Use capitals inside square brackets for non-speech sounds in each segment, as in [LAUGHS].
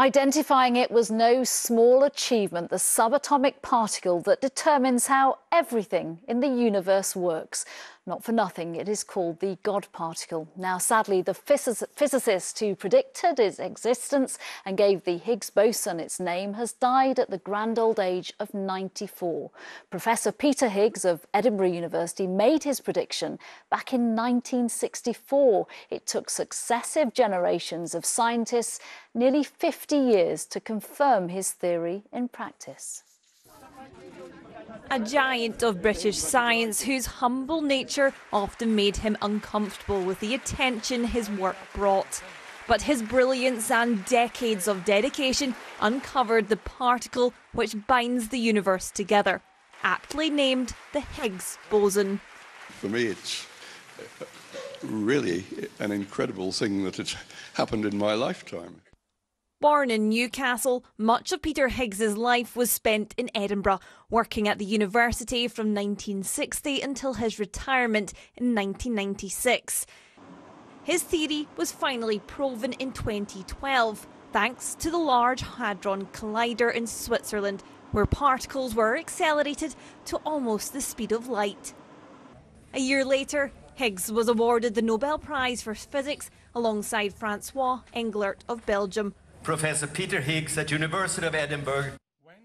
Identifying it was no small achievement, the subatomic particle that determines how everything in the universe works. Not for nothing, it is called the God particle. Now, sadly, the physicist who predicted its existence and gave the Higgs boson its name has died at the grand old age of 94. Professor Peter Higgs of Edinburgh University made his prediction back in 1964. It took successive generations of scientists nearly 50 years to confirm his theory in practice. A giant of British science whose humble nature often made him uncomfortable with the attention his work brought. But his brilliance and decades of dedication uncovered the particle which binds the universe together, aptly named the Higgs boson. For me, it's really an incredible thing that it's happened in my lifetime. Born in Newcastle, much of Peter Higgs's life was spent in Edinburgh, working at the university from 1960 until his retirement in 1996. His theory was finally proven in 2012 thanks to the Large Hadron Collider in Switzerland, where particles were accelerated to almost the speed of light. A year later, Higgs was awarded the Nobel Prize for Physics alongside Francois Englert of Belgium Professor Peter Higgs at University of Edinburgh.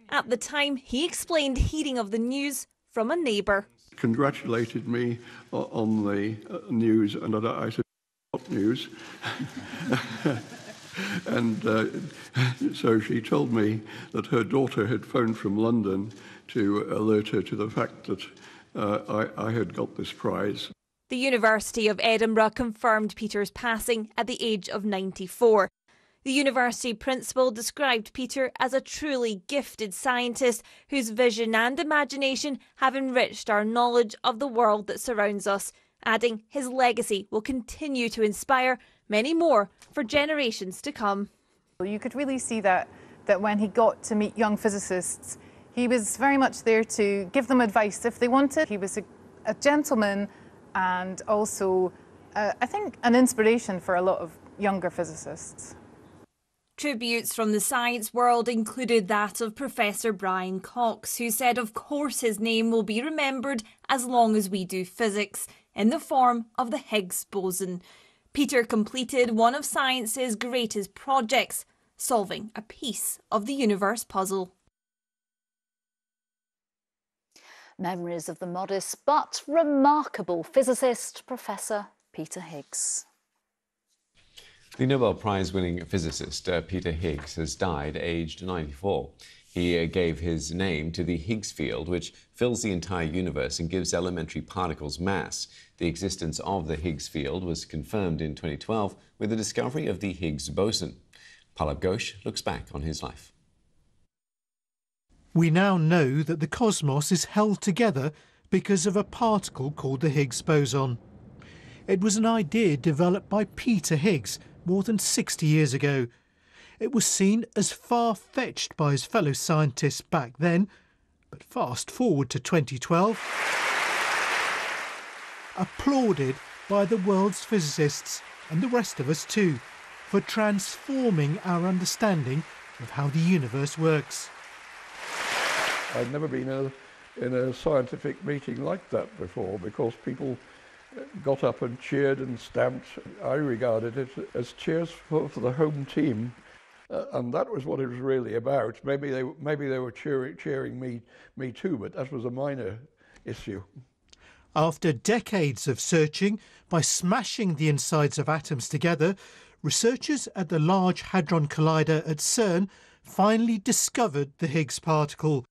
At the time, he explained hearing of the news from a neighbour. Congratulated me on the uh, news, and I said, "What news?" [LAUGHS] and uh, so she told me that her daughter had phoned from London to alert her to the fact that uh, I, I had got this prize. The University of Edinburgh confirmed Peter's passing at the age of 94. The university principal described Peter as a truly gifted scientist whose vision and imagination have enriched our knowledge of the world that surrounds us, adding his legacy will continue to inspire many more for generations to come. You could really see that, that when he got to meet young physicists, he was very much there to give them advice if they wanted. He was a, a gentleman and also, uh, I think, an inspiration for a lot of younger physicists. Tributes from the science world included that of Professor Brian Cox, who said, of course, his name will be remembered as long as we do physics, in the form of the Higgs boson. Peter completed one of science's greatest projects, solving a piece of the universe puzzle. Memories of the modest but remarkable physicist, Professor Peter Higgs. The Nobel Prize winning physicist uh, Peter Higgs has died aged 94. He uh, gave his name to the Higgs field, which fills the entire universe and gives elementary particles mass. The existence of the Higgs field was confirmed in 2012 with the discovery of the Higgs boson. Pallab Ghosh looks back on his life. We now know that the cosmos is held together because of a particle called the Higgs boson. It was an idea developed by Peter Higgs, more than 60 years ago. It was seen as far fetched by his fellow scientists back then, but fast forward to 2012, applauded by the world's physicists and the rest of us too for transforming our understanding of how the universe works. I'd never been a, in a scientific meeting like that before because people got up and cheered and stamped. I regarded it as cheers for, for the home team. Uh, and that was what it was really about. Maybe they, maybe they were cheering, cheering me, me too, but that was a minor issue. After decades of searching by smashing the insides of atoms together, researchers at the Large Hadron Collider at CERN finally discovered the Higgs particle.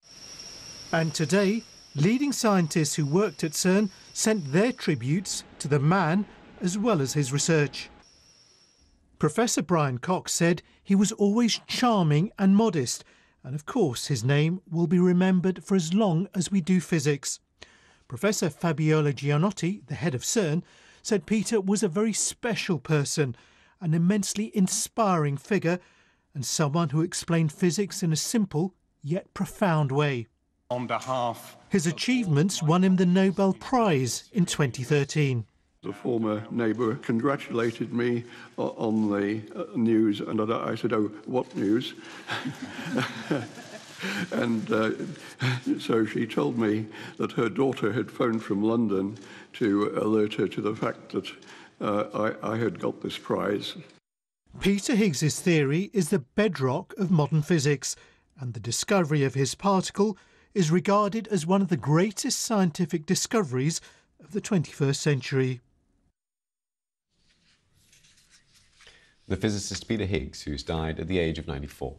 And today, leading scientists who worked at CERN sent their tributes to the man as well as his research. Professor Brian Cox said he was always charming and modest, and of course his name will be remembered for as long as we do physics. Professor Fabiola Gianotti, the head of CERN, said Peter was a very special person, an immensely inspiring figure, and someone who explained physics in a simple yet profound way on behalf. His achievements won him the Nobel Prize in 2013. The former neighbour congratulated me on the uh, news, and I said, Oh, what news? [LAUGHS] and uh, so she told me that her daughter had phoned from London to alert her to the fact that uh, I, I had got this prize. Peter Higgs's theory is the bedrock of modern physics, and the discovery of his particle is regarded as one of the greatest scientific discoveries of the 21st century. The physicist Peter Higgs, who's died at the age of 94.